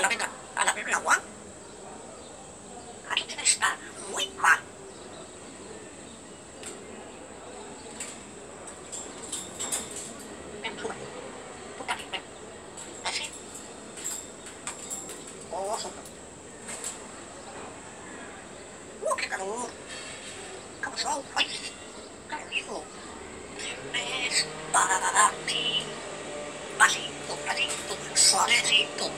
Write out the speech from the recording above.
A la venga, a la venga, agua. Debe estar muy mal. Ven, sube. Ponte aquí, ven. Así. Oh, soplo. ¡Uh, qué calor! ¡Cómo son! ¡Ay! ¡Calor! Viernes para ti. Pasito, pasito, suavecito.